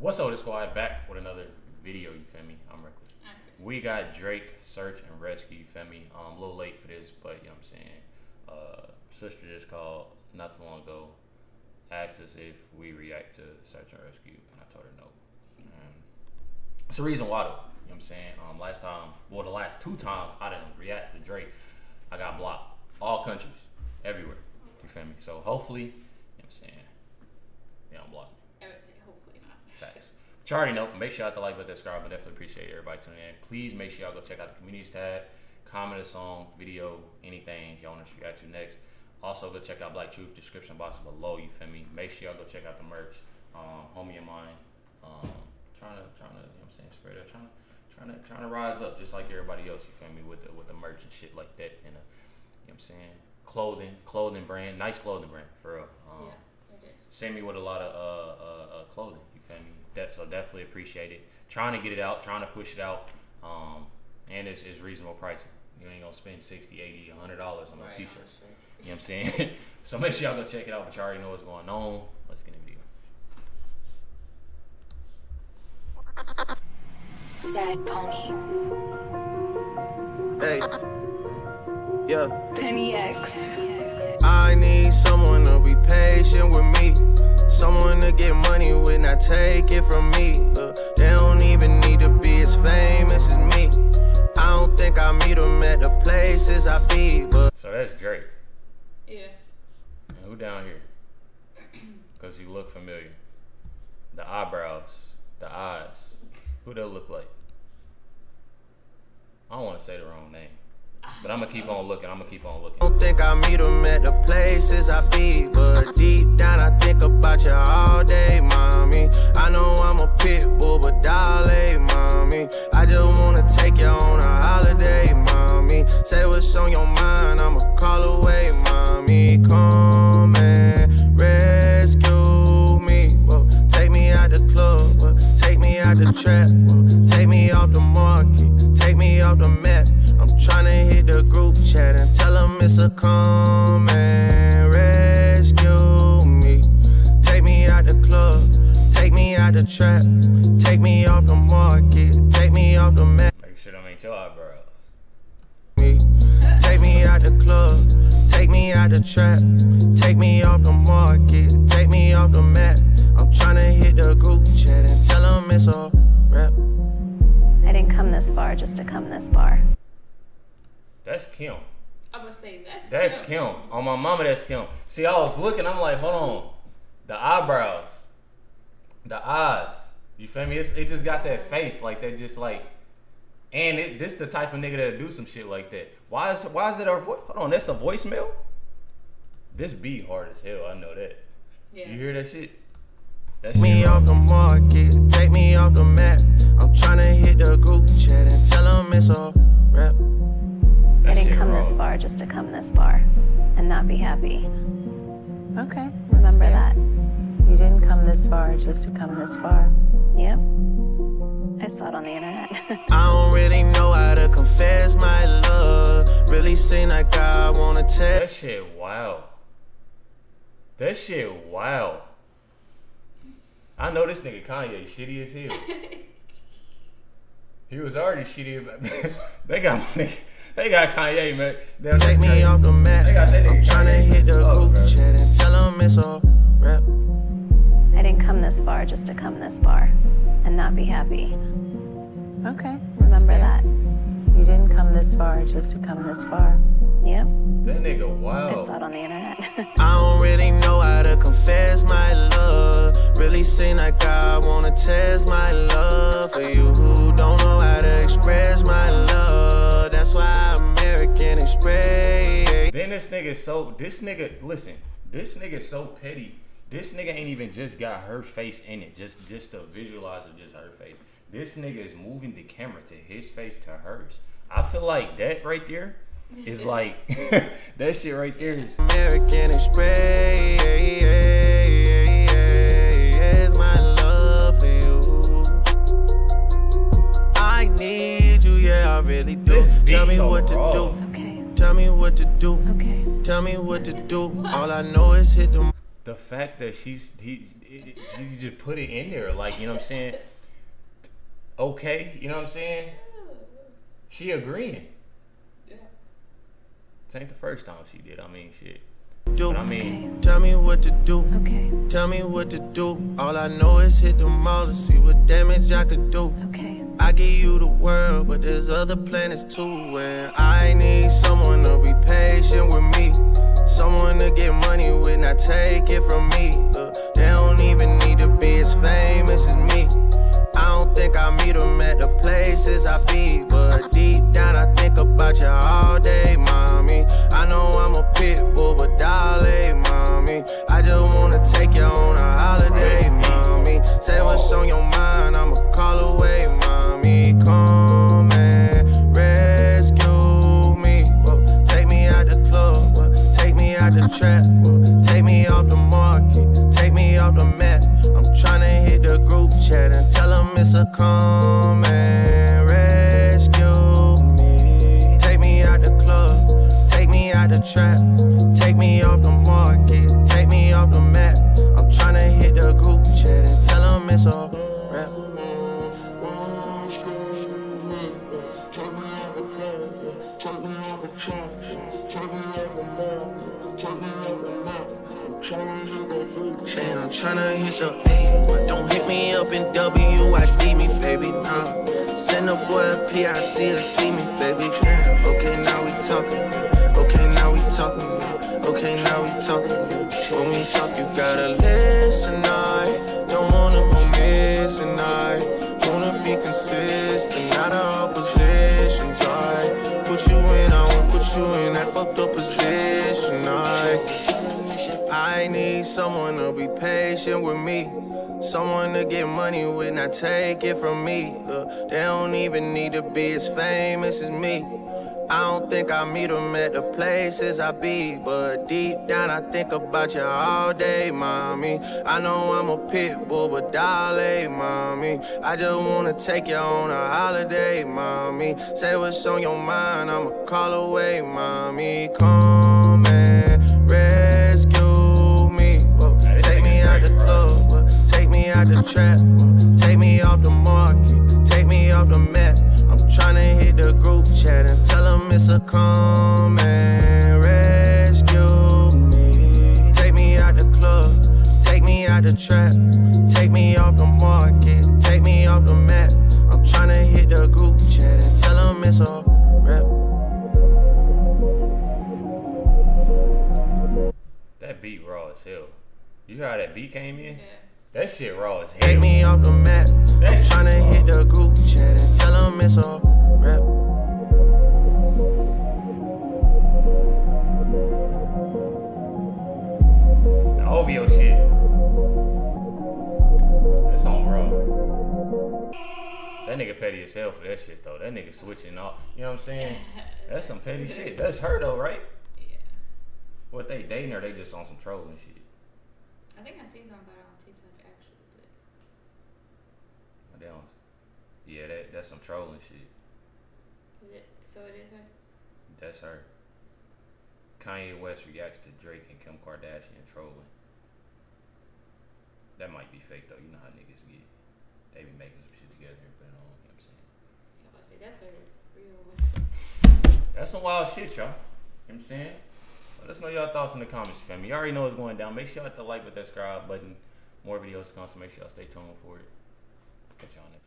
What's up, the squad? Back with another video. You feel me? I'm Recklezz. We got Drake search and rescue. You feel me? Um, a little late for this, but you know what I'm saying. Uh, sister just called not too long ago, asked us if we react to search and rescue, and I told her no. Um, it's the reason why though. You know what I'm saying? Um, last time, well, the last two times I didn't react to Drake, I got blocked. All countries, everywhere. You feel me? So hopefully, you know what I'm saying, yeah, I'm block me. I would say hopefully not. Facts. But you already know, make sure y'all hit the like button, subscribe. I definitely appreciate everybody tuning in. Please make sure y'all go check out the communities tab, comment a song, video, anything y'all want us to react to next. Also, go check out Black Truth description box below. You feel me? Make sure y'all go check out the merch. Um, homie of mine, um, trying to, trying to, you know what I'm saying, spread it, trying to, trying to, trying to rise up just like everybody else. You feel me? With the with the merch and shit like that, and uh, you know what I'm saying, clothing, clothing brand, nice clothing brand for real. Um, yeah, it is. send me with a lot of uh, uh, uh, clothing. You feel me? That so definitely appreciate it. Trying to get it out, trying to push it out, um, and it's, it's reasonable pricing. You ain't gonna spend 60 80 100 dollars on a Right, t-shirt. You know what I'm saying? so make sure y'all go check it out. But you already know what's going on. Let's get into the video. Sad pony. Hey, yeah. Penny X. I need someone to be patient with me. Someone to get money with, not take it from me. Uh, they don't even need to be as famous as me. I don't think I meet them at the places I be, but So that's Drake. Yeah. And who down here? Cause he look familiar. The eyebrows, the eyes. Who they look like? I don't want to say the wrong name, but I'm gonna keep on looking. I'm gonna keep on looking. don't think I meet them at the places I be. But deep down, I think about you all day, mommy. I know I'm a pit bull, but darling, mommy. I just wanna take you on a holiday, mommy. Say what's on your mind, I'ma call away, mommy. Come and rescue me. Whoa, take me out the club, whoa, take me out the trap, take me off the market, take me off the map. Make sure them ain't your eyebrows. me. Take me out the club, take me out the trap, take me off the market, take me off the map. I'm tryna hit the group chat and tell them it's a rap. I didn't come this far just to come this far. That's Kim. I would say that's That's cute. Kim. On my mama, that's Kim. See, I was looking. I'm like, hold on. The eyebrows, the eyes. You feel me? It's, it just got that face like that. Just like, and it, this the type of nigga that do some shit like that. Why is why is it our voice? Hold on, that's the voicemail. This beat hard as hell. I know that. Yeah. You hear that shit? That Take me off the market, take me off the map. I'm tryna hit the group chat and tell them it's a rap. that I didn't shit come this far just to come this far and not be happy. Okay. Remember that. You didn't come this far just to come this far. Yep. I saw it on the internet. I don't really know how to confess my love. Really seem like I wanna tell. That shit wow. That shit wow. I know this nigga Kanye shitty as hell. he was already shitty. About, they got money. They got Kanye, man. Damn, that's Take me off the map. They got that nigga I'm tryna Kanye hit the fucked up, group chat and tell them it's a far just to come this far and not be happy. Okay. Remember fair. that. You didn't come this far just to come this far. Yep. That nigga I saw wild. it on the internet. I don't really know how to confess my love. Really seem like I wanna test my love for you who don't know how to express my love. That's why I'm American Express. Then this nigga so this nigga listen. This nigga so petty. This nigga ain't even just got her face in it. Just just to visualize of just her face. This nigga is moving the camera to his face to hers. I feel like that right there is like that shit right there is American Express. My love for you. I need you, yeah, I really do. This Tell me so what to raw. do. okay. Tell me what to do. Okay. Tell me what to do. All I know is hit the the fact that she's he, he he just put it in there, like you know what I'm saying. Okay, you know what I'm saying. She agreeing. Yeah. This ain't the first time she did. I mean, shit. Do. I mean, Tell me what to do. Okay, Tell me what to do. All I know is hit the mall to see what damage I could do. okay. I give you the world, but there's other planets too. And I need not take it from me. Uh, they don't even need to be as famous as me. I don't think I meet them at the places I be. But deep down, I think about you all day, mommy. I know I'm a pit PIC to see me, baby. Damn. Okay, now we talking. Okay, now we talking. Okay, now we talking. When we talk, you gotta listen. I don't wanna go missing. I wanna be consistent, not our oppositions. I put you in, I need someone to be patient with me. Someone to get money when I take it from me. Uh, they don't even need to be as famous as me. I don't think I meet them at the places I be, but deep down I think about you all day, mommy. I know I'm a pit bull, but darling, mommy. I just wanna take you on a holiday, mommy. Say what's on your mind, I'ma call away, mommy. Come me out the trap, take me off the market, take me off the map. I'm tryna hit the group chat and tell them it's a come and rescue me. Take me out the club, take me out the trap, take me off the market, take me off the map. I'm tryna hit the group chat and tell them it's a rap. that beat raw as hell. You heard how that beat came in? Yeah. That shit raw as hell. Take me off the map. I'm That shit tryna raw. hit the group chat and tell them it's a rap. The OVO shit. That song raw. That nigga petty as hell for that shit though. That nigga switching off. You know what I'm saying? That's some petty shit. That's her though, right? Yeah. What they dating or they just on some trolling shit? I think I see something about it on TikTok actually, but But they don't. Yeah, that that's some trolling shit. it? So it is her. That's her. Kanye West reacts to Drake and Kim Kardashian trolling. That might be fake though. You know how niggas get. They be making some shit together and putting on. You know what I'm saying? Yeah, but see, that's her real one. That's some wild shit, y'all. You know what I'm saying? Let us know y'all thoughts in the comments, family. You already know what's going down. Make sure y'all hit the like with that subscribe button. More videos to come, so make sure y'all stay tuned for it. Catch y'all next one.